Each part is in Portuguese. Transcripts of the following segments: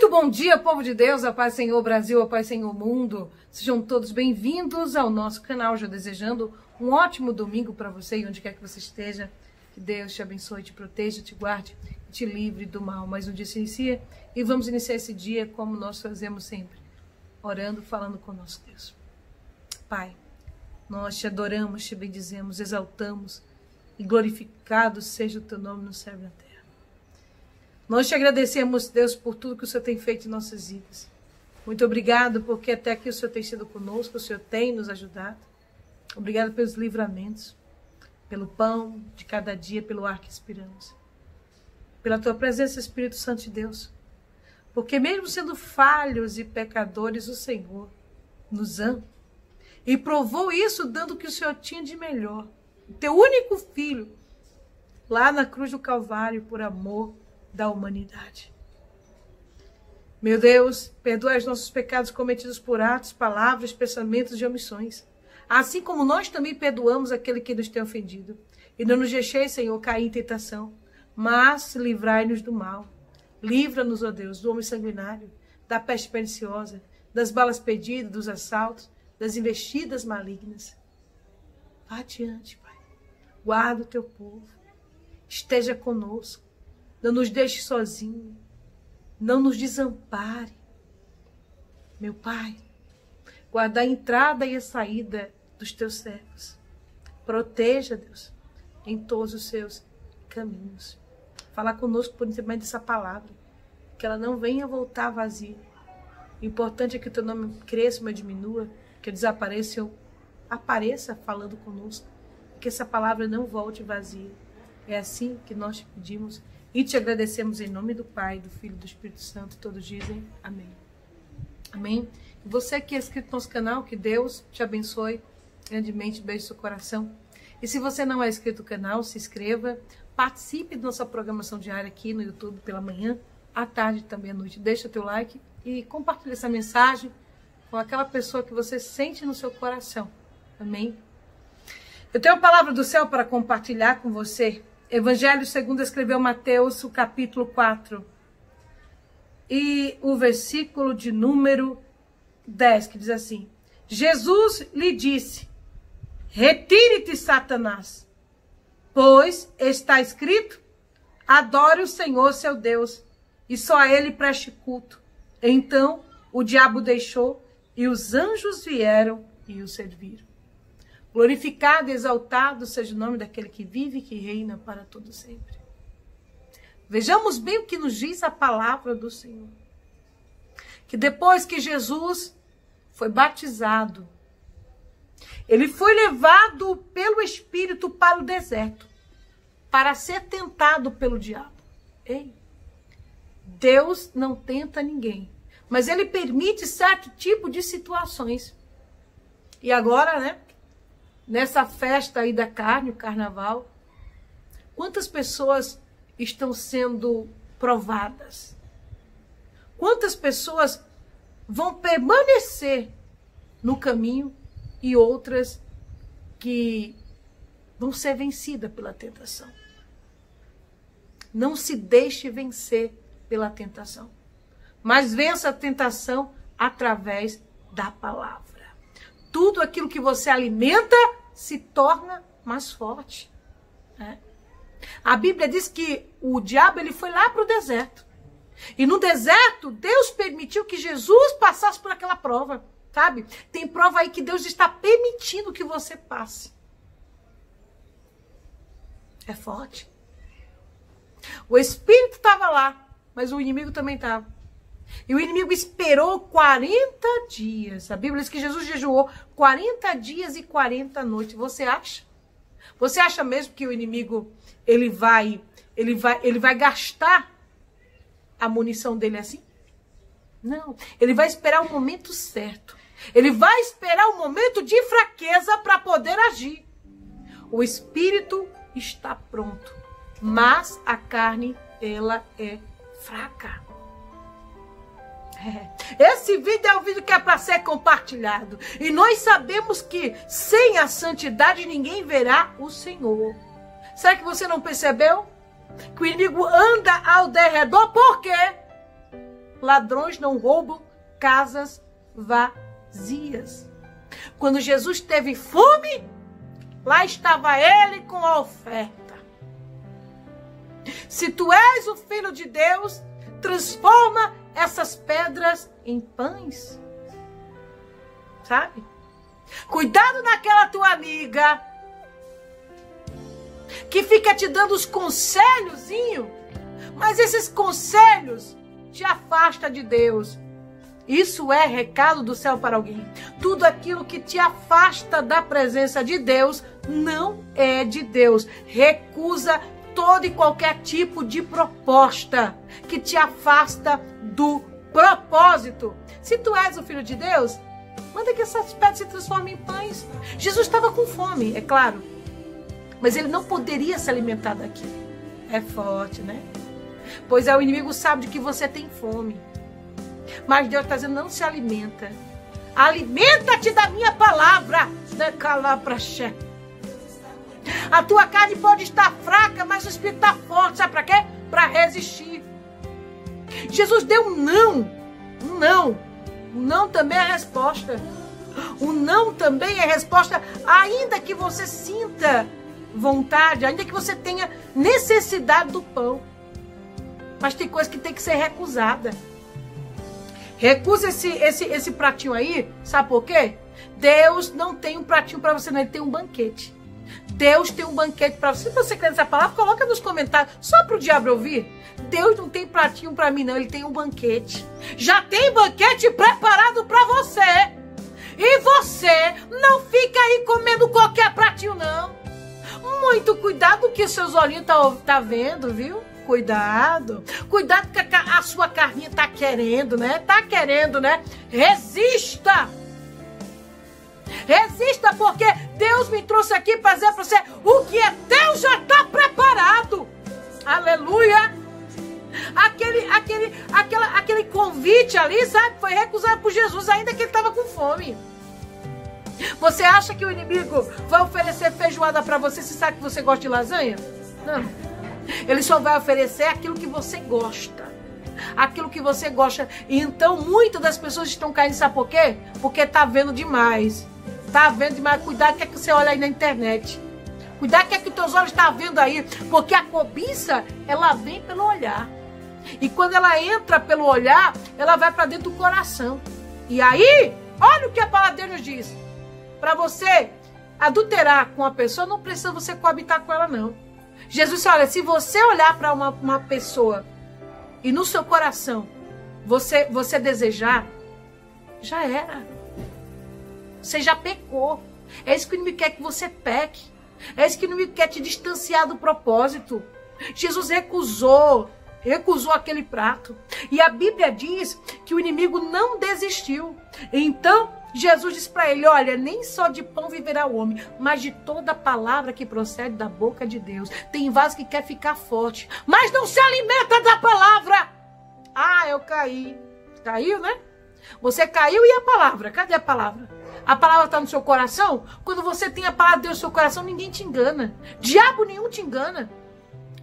Muito bom dia, povo de Deus, a paz Senhor Brasil, a paz Senhor mundo. Sejam todos bem-vindos ao nosso canal, já desejando um ótimo domingo para você e onde quer que você esteja. Que Deus te abençoe, te proteja, te guarde, te livre do mal. Mais um dia se inicia e vamos iniciar esse dia como nós fazemos sempre, orando, falando com nosso Deus. Pai, nós te adoramos, te bendizemos, exaltamos e glorificado seja o teu nome no céu e na terra. Nós te agradecemos, Deus, por tudo que o Senhor tem feito em nossas vidas. Muito obrigado, porque até aqui o Senhor tem sido conosco, o Senhor tem nos ajudado. Obrigado pelos livramentos, pelo pão de cada dia, pelo ar que respiramos. Pela tua presença, Espírito Santo de Deus. Porque mesmo sendo falhos e pecadores, o Senhor nos ama. E provou isso dando o que o Senhor tinha de melhor. O teu único filho, lá na cruz do Calvário, por amor da humanidade. Meu Deus, perdoa os nossos pecados cometidos por atos, palavras, pensamentos e omissões. Assim como nós também perdoamos aquele que nos tem ofendido. E não nos deixeis, Senhor, cair em tentação, mas livrai-nos do mal. Livra-nos, ó Deus, do homem sanguinário, da peste perniciosa, das balas pedidas, dos assaltos, das investidas malignas. Vá adiante, Pai. Guarda o teu povo. Esteja conosco. Não nos deixe sozinhos. Não nos desampare. Meu Pai, guarda a entrada e a saída dos teus servos. Proteja, Deus, em todos os seus caminhos. Falar conosco por intermédio dessa palavra. Que ela não venha voltar vazia. O importante é que o teu nome cresça, mas diminua. Que eu desapareça, eu apareça falando conosco. Que essa palavra não volte vazia. É assim que nós te pedimos e te agradecemos em nome do Pai, do Filho e do Espírito Santo. Todos dizem amém. Amém. Você que é inscrito no nosso canal, que Deus te abençoe grandemente, beijo seu coração. E se você não é inscrito no canal, se inscreva, participe da nossa programação diária aqui no YouTube pela manhã, à tarde e também à noite. Deixa teu like e compartilhe essa mensagem com aquela pessoa que você sente no seu coração. Amém? Eu tenho a palavra do céu para compartilhar com você Evangelho segundo escreveu Mateus, o capítulo 4. E o versículo de número 10, que diz assim: Jesus lhe disse: Retire-te, Satanás, pois está escrito: Adore o Senhor seu Deus, e só a ele preste culto. Então o diabo deixou, e os anjos vieram e o serviram. Glorificado exaltado seja o nome daquele que vive e que reina para todo sempre. Vejamos bem o que nos diz a palavra do Senhor. Que depois que Jesus foi batizado, ele foi levado pelo Espírito para o deserto para ser tentado pelo diabo. Ei, Deus não tenta ninguém, mas ele permite certo tipo de situações. E agora, né? Nessa festa aí da carne, o carnaval, quantas pessoas estão sendo provadas? Quantas pessoas vão permanecer no caminho e outras que vão ser vencidas pela tentação? Não se deixe vencer pela tentação, mas vença a tentação através da palavra. Tudo aquilo que você alimenta se torna mais forte. Né? A Bíblia diz que o diabo ele foi lá para o deserto. E no deserto, Deus permitiu que Jesus passasse por aquela prova. Sabe? Tem prova aí que Deus está permitindo que você passe. É forte. O Espírito estava lá, mas o inimigo também estava. E o inimigo esperou 40 dias. A Bíblia diz que Jesus jejuou 40 dias e 40 noites. Você acha? Você acha mesmo que o inimigo ele vai ele vai ele vai gastar a munição dele assim? Não, ele vai esperar o momento certo. Ele vai esperar o momento de fraqueza para poder agir. O espírito está pronto, mas a carne ela é fraca. É. Esse vídeo é um vídeo que é para ser compartilhado. E nós sabemos que sem a santidade ninguém verá o Senhor. Será que você não percebeu? Que o inimigo anda ao derredor, por quê? ladrões não roubam casas vazias. Quando Jesus teve fome, lá estava ele com a oferta. Se tu és o filho de Deus, transforma essas pedras em pães. Sabe? Cuidado naquela tua amiga que fica te dando os conselhozinho, mas esses conselhos te afasta de Deus. Isso é recado do céu para alguém. Tudo aquilo que te afasta da presença de Deus não é de Deus. Recusa todo e qualquer tipo de proposta que te afasta do propósito. Se tu és o filho de Deus, manda que essas pedras se transformem em pães. Jesus estava com fome, é claro. Mas ele não poderia se alimentar daquilo. É forte, né? Pois é, o inimigo sabe de que você tem fome. Mas Deus está dizendo, não se alimenta. Alimenta-te da minha palavra. A tua carne pode estar fraca, mas o espírito está forte. Sabe para quê? Para resistir. Jesus deu um não. Um não. Um não também é a resposta. O não também é resposta, ainda que você sinta vontade, ainda que você tenha necessidade do pão. Mas tem coisa que tem que ser recusada. Recusa esse, esse, esse pratinho aí, sabe por quê? Deus não tem um pratinho para você, não, ele tem um banquete. Deus tem um banquete para você. Se você quer essa palavra, coloca nos comentários, só para o diabo ouvir. Deus não tem pratinho para mim, não, ele tem um banquete. Já tem banquete preparado para você. E você não fica aí comendo qualquer pratinho, não. Muito cuidado que seus olhinhos tá, tá vendo, viu? Cuidado. Cuidado que a, a sua carninha tá querendo, né? Tá querendo, né? Resista. Resista, porque Deus me trouxe aqui para dizer para você: o que é Deus já está preparado. Aleluia. Aquele, aquele, aquela, aquele convite ali, sabe, foi recusado por Jesus, ainda que ele estava com fome. Você acha que o inimigo vai oferecer feijoada para você se sabe que você gosta de lasanha? Não. Ele só vai oferecer aquilo que você gosta. Aquilo que você gosta. E então muitas das pessoas estão caindo, sabe por quê? Porque tá vendo demais. Tá vendo demais. Cuidado que é que você olha aí na internet. Cuidado que é que teus olhos estão tá vendo aí. Porque a cobiça, ela vem pelo olhar. E quando ela entra pelo olhar, ela vai para dentro do coração. E aí, olha o que a palavra de Deus diz. Para você adulterar com a pessoa, não precisa você coabitar com ela, não. Jesus disse: olha, se você olhar para uma, uma pessoa e no seu coração você, você desejar, já era. Você já pecou. É isso que o inimigo quer que você peque. É isso que o inimigo quer te distanciar do propósito. Jesus recusou, recusou aquele prato. E a Bíblia diz que o inimigo não desistiu. Então, Jesus disse para ele: Olha, nem só de pão viverá o homem, mas de toda palavra que procede da boca de Deus. Tem vaso que quer ficar forte, mas não se alimenta da palavra. Ah, eu caí. Caiu, né? Você caiu e a palavra? Cadê a palavra? A palavra está no seu coração? Quando você tem a palavra de Deus no seu coração, ninguém te engana. Diabo nenhum te engana.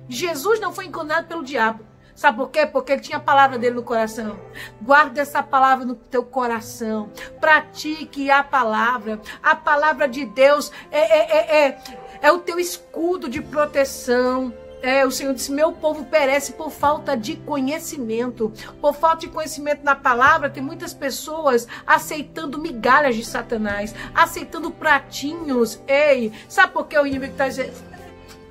Jesus não foi enganado pelo diabo. Sabe por quê? Porque ele tinha a palavra dele no coração. Guarda essa palavra no teu coração. Pratique a palavra. A palavra de Deus é, é, é, é, é o teu escudo de proteção. É, o Senhor disse: Meu povo perece por falta de conhecimento. Por falta de conhecimento na palavra, tem muitas pessoas aceitando migalhas de Satanás, aceitando pratinhos. Ei, sabe por que o inimigo está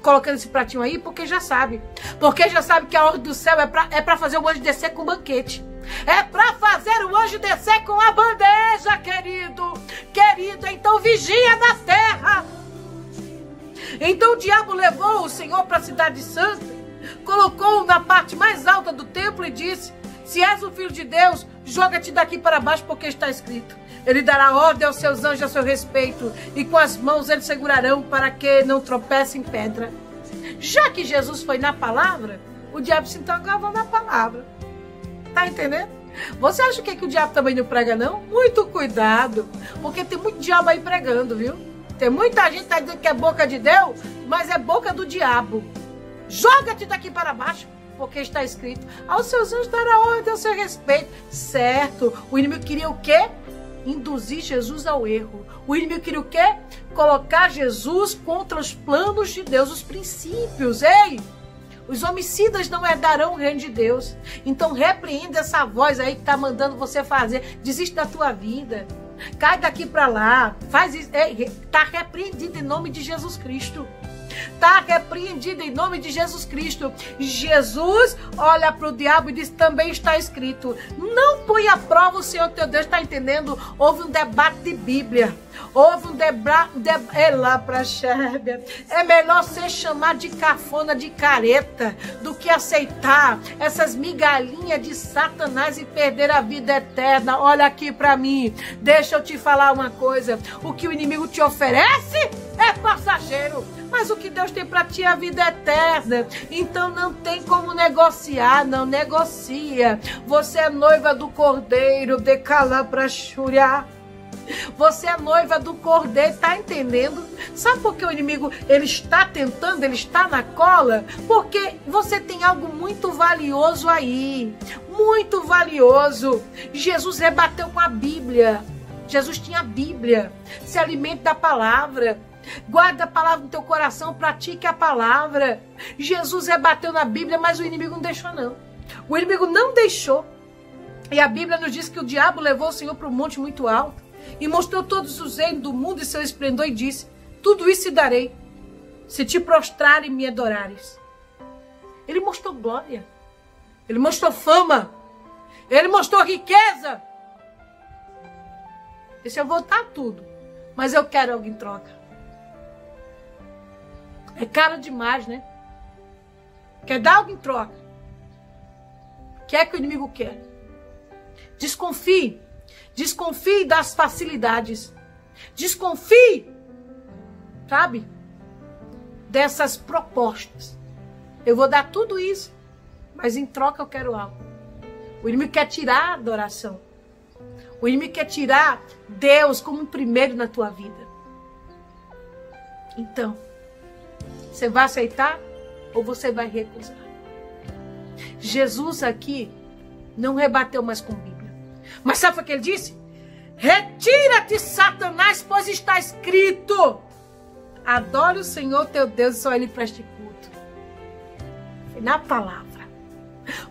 colocando esse pratinho aí porque já sabe. Porque já sabe que a ordem do céu é para é fazer o anjo descer com banquete. É para fazer o anjo descer com a bandeja, querido. Querido, então vigia na terra. Então o diabo levou o Senhor para a cidade santa, colocou-o na parte mais alta do templo e disse: Se és o filho de Deus, joga-te daqui para baixo, porque está escrito. Ele dará ordem aos seus anjos a seu respeito, e com as mãos eles segurarão para que não tropece em pedra. Já que Jesus foi na palavra, o diabo se entregava na palavra. Tá entendendo? Você acha que, é que o diabo também não prega, não? Muito cuidado, porque tem muito diabo aí pregando, viu? Tem muita gente que tá dizendo que é boca de Deus, mas é boca do diabo. Joga-te daqui para baixo. porque está escrito: aos seus anjos dará ordem ao seu respeito. Certo. O inimigo queria o quê? Induzir Jesus ao erro. O inimigo queria o quê? Colocar Jesus contra os planos de Deus, os princípios. Ei! Os homicidas não herdarão o reino de Deus. Então repreenda essa voz aí que está mandando você fazer. Desiste da tua vida. Cai daqui para lá. Faz isso. Está repreendido em nome de Jesus Cristo. Está repreendido em nome de Jesus Cristo. Jesus olha para o diabo e diz: também está escrito. Não põe à prova o Senhor teu Deus. Está entendendo? Houve um debate de Bíblia. Houve um debate. De, é lá para Xérbia. É melhor ser chamado de cafona, de careta, do que aceitar essas migalhinhas de Satanás e perder a vida eterna. Olha aqui para mim. Deixa eu te falar uma coisa. O que o inimigo te oferece é passageiro. Mas o que Deus tem para ti é a vida eterna. Então não tem como negociar, não negocia. Você é noiva do cordeiro, de para churiar. Você é noiva do cordeiro, tá entendendo? Sabe por que o inimigo ele está tentando, ele está na cola? Porque você tem algo muito valioso aí, muito valioso. Jesus rebateu com a Bíblia. Jesus tinha a Bíblia. Se alimente da palavra. Guarda a palavra no teu coração, pratique a palavra. Jesus rebateu na Bíblia, mas o inimigo não deixou, não. O inimigo não deixou. E a Bíblia nos diz que o diabo levou o Senhor para um monte muito alto e mostrou todos os reinos do mundo e seu esplendor e disse: Tudo isso te darei, se te prostrar e me adorares. Ele mostrou glória, ele mostrou fama, ele mostrou riqueza. Disse: Eu vou dar tudo, mas eu quero algo em troca. É caro demais, né? Quer dar algo em troca. Quer que o inimigo quer. Desconfie. Desconfie das facilidades. Desconfie, sabe? Dessas propostas. Eu vou dar tudo isso, mas em troca eu quero algo. O inimigo quer tirar a adoração. O inimigo quer tirar Deus como um primeiro na tua vida. Então, você vai aceitar ou você vai recusar? Jesus aqui não rebateu mais com Bíblia. Mas sabe o que ele disse? Retira-te, Satanás, pois está escrito: adore o Senhor teu Deus e só ele preste culto. Na palavra.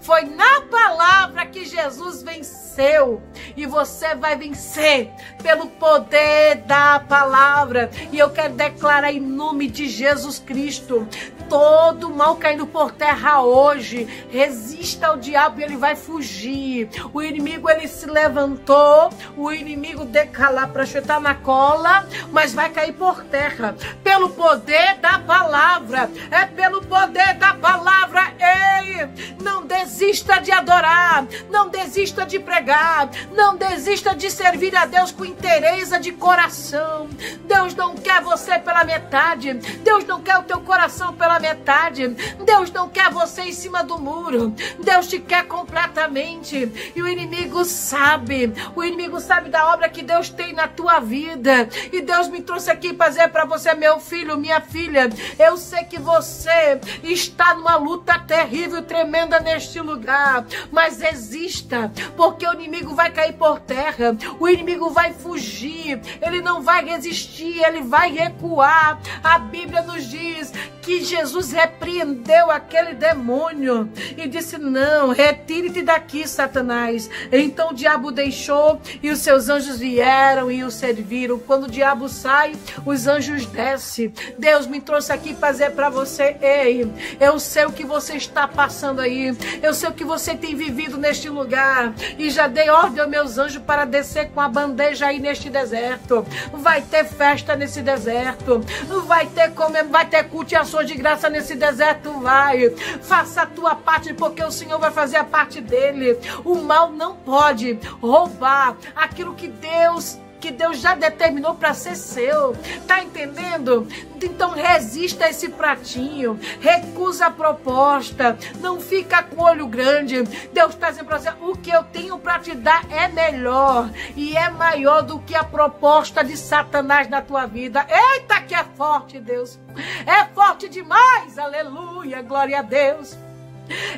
Foi na palavra que Jesus venceu. E você vai vencer pelo poder da palavra. E eu quero declarar em nome de Jesus Cristo: todo mal caindo por terra hoje, resista ao diabo e ele vai fugir. O inimigo ele se levantou, o inimigo decalar para chutar na cola, mas vai cair por terra pelo poder da palavra. É pelo poder da palavra. Ei, não desista de adorar, não desista de pregar, não desista de servir a Deus com interesse de coração. Deus não quer você pela metade. Deus não quer o teu coração pela metade. Deus não quer você em cima do muro. Deus te quer completamente. E o inimigo sabe. O inimigo sabe da obra que Deus tem na tua vida. E Deus me trouxe aqui para dizer para você, meu filho, minha filha, eu sei que você está numa luta terrível, tremenda neste lugar, mas resista, porque o inimigo vai cair por terra, o inimigo vai fugir, ele não vai resistir, ele vai recuar. A Bíblia nos diz que Jesus repreendeu aquele demônio e disse: Não, retire-te daqui, Satanás. Então o diabo deixou e os seus anjos vieram e o serviram. Quando o diabo sai, os anjos descem. Deus me trouxe aqui dizer para você: Ei, eu sei o que você está passando aí, eu sei o que você tem vivido neste lugar e já dei ordem aos meus anjos para descer com a bandeja aí neste deserto. Vai ter festa nesse deserto, vai ter como vai ter culto de graça nesse deserto, vai. Faça a tua parte, porque o Senhor vai fazer a parte dele. O mal não pode roubar aquilo que Deus que Deus já determinou para ser seu. Tá entendendo? Então resista a esse pratinho, recusa a proposta, não fica com o olho grande. Deus está dizendo para você: o que eu tenho para te dar é melhor e é maior do que a proposta de Satanás na tua vida. Eita, que é forte, Deus! É forte demais, aleluia, glória a Deus.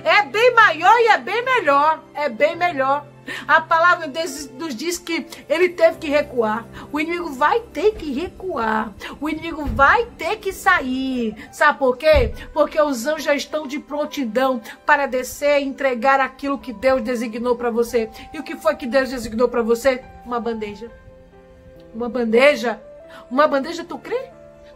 É bem maior e é bem melhor. É bem melhor. A palavra nos diz que ele teve que recuar. O inimigo vai ter que recuar. O inimigo vai ter que sair. Sabe por quê? Porque os anjos já estão de prontidão para descer e entregar aquilo que Deus designou para você. E o que foi que Deus designou para você? Uma bandeja. Uma bandeja. Uma bandeja, tu crê?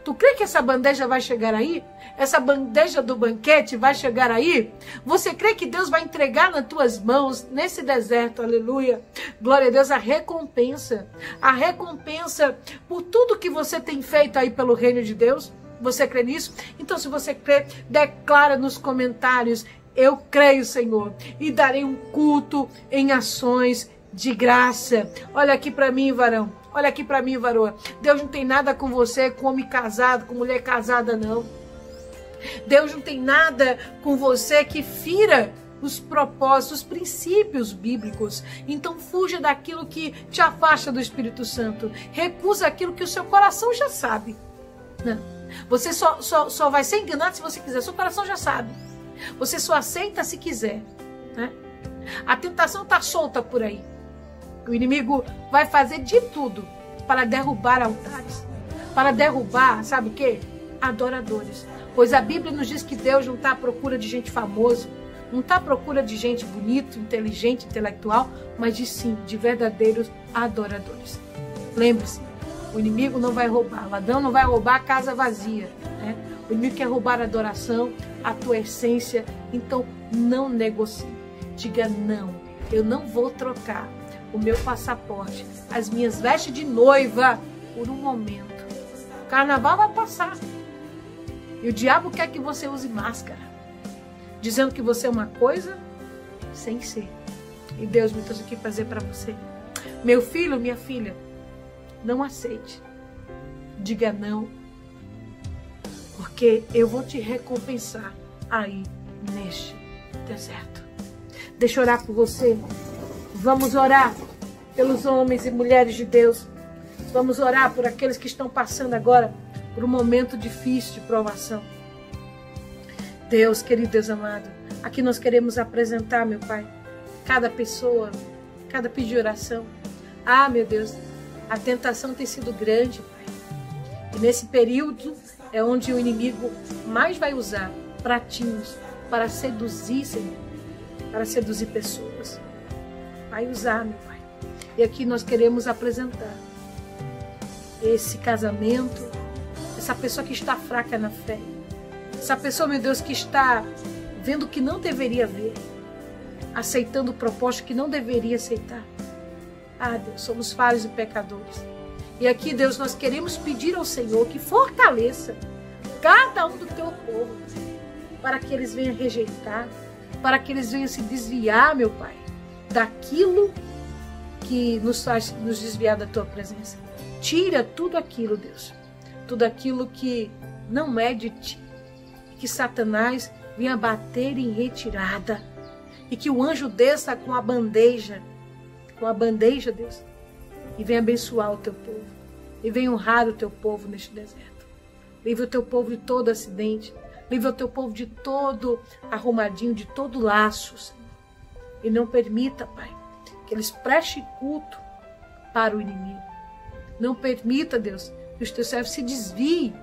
Tu crê que essa bandeja vai chegar aí? Essa bandeja do banquete vai chegar aí? Você crê que Deus vai entregar nas tuas mãos, nesse deserto, aleluia? Glória a Deus, a recompensa. A recompensa por tudo que você tem feito aí pelo reino de Deus. Você crê nisso? Então, se você crê, declara nos comentários: Eu creio, Senhor, e darei um culto em ações de graça. Olha aqui para mim, varão. Olha aqui para mim, varoa. Deus não tem nada com você, com homem casado, com mulher casada, não. Deus não tem nada com você que fira os propósitos, os princípios bíblicos. Então fuja daquilo que te afasta do Espírito Santo. Recusa aquilo que o seu coração já sabe. Não. Né? Você só, só, só vai ser enganado se você quiser. Seu coração já sabe. Você só aceita se quiser. Né? A tentação está solta por aí. O inimigo vai fazer de tudo para derrubar altares, para derrubar, sabe o? Adoradores. Pois a Bíblia nos diz que Deus não está à procura de gente famosa, não está à procura de gente bonito, inteligente, intelectual, mas de sim, de verdadeiros adoradores. Lembre-se, o inimigo não vai roubar, o ladrão não vai roubar a casa vazia. Né? O inimigo quer roubar a adoração, a tua essência. Então não negocie. Diga não, eu não vou trocar o meu passaporte, as minhas vestes de noiva por um momento. O carnaval vai passar. E o diabo quer que você use máscara, dizendo que você é uma coisa sem ser. E Deus me trouxe aqui fazer para você. Meu filho, minha filha, não aceite. Diga não. Porque eu vou te recompensar aí neste deserto. Deixa eu orar por você. Vamos orar pelos homens e mulheres de Deus. Vamos orar por aqueles que estão passando agora por um momento difícil de provação. Deus, querido Deus amado, aqui nós queremos apresentar, meu Pai, cada pessoa, cada pedido de oração. Ah, meu Deus, a tentação tem sido grande, Pai. E nesse período é onde o inimigo mais vai usar pratinhos para seduzir, Senhor, para seduzir pessoas vai usar, meu Pai. E aqui nós queremos apresentar esse casamento, essa pessoa que está fraca na fé, essa pessoa, meu Deus, que está vendo que não deveria ver, aceitando o propósito que não deveria aceitar. Ah, Deus, somos falhos e pecadores. E aqui, Deus, nós queremos pedir ao Senhor que fortaleça cada um do teu povo, para que eles venham rejeitar, para que eles venham se desviar, meu Pai, daquilo que nos faz nos desviar da tua presença. Tira tudo aquilo, Deus, tudo aquilo que não é de ti, que Satanás venha bater em retirada. E que o anjo desça com a bandeja, com a bandeja, Deus, e venha abençoar o teu povo. E venha honrar o teu povo neste deserto. Livre o teu povo de todo acidente, livre o teu povo de todo arrumadinho, de todo laço, Senhor. E não permita, Pai, que eles prestem culto para o inimigo. Não permita, Deus, que os teus servos se desviem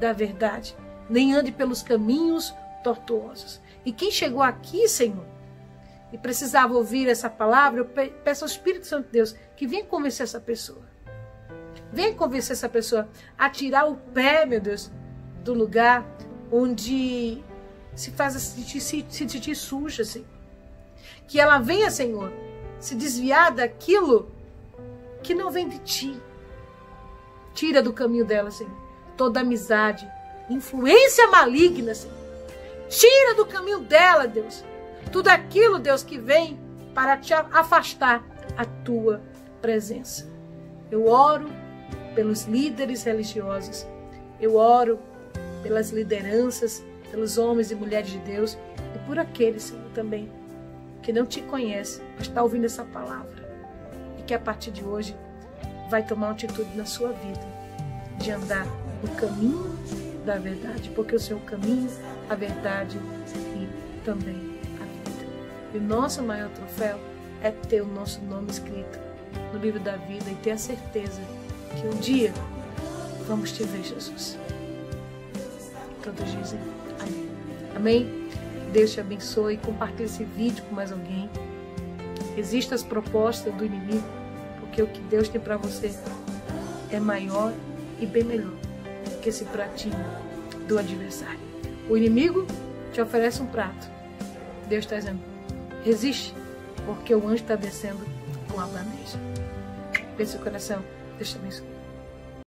da verdade, nem ande pelos caminhos tortuosos. E quem chegou aqui, Senhor, e precisava ouvir essa palavra, eu peço ao Espírito Santo de Deus que venha convencer essa pessoa. Venha convencer essa pessoa a tirar o pé, meu Deus, do lugar onde se faz se sentir, se sentir suja, assim. Que ela venha, Senhor, se desviar daquilo que não vem de ti. Tira do caminho dela, Senhor, toda amizade, influência maligna, Senhor. Tira do caminho dela, Deus, tudo aquilo, Deus, que vem para te afastar a tua presença. Eu oro pelos líderes religiosos, eu oro pelas lideranças, pelos homens e mulheres de Deus e por aqueles, Senhor, também que não te conhece, mas está ouvindo essa palavra e que a partir de hoje vai tomar uma atitude na sua vida de andar no caminho da verdade, porque o seu caminho, a verdade e também E o nosso maior troféu é ter o nosso nome escrito no livro da vida e ter a certeza que um dia vamos te ver, Jesus. Todos dizem amém. Amém? Deus te abençoe. Compartilhe esse vídeo com mais alguém. Existem as propostas do inimigo, porque o que Deus tem para você é maior e bem melhor que esse pratinho do adversário. O inimigo te oferece um prato. Deus está dizendo: resiste, porque o anjo está descendo com a bandeja. Pense o coração. Deus te abençoe.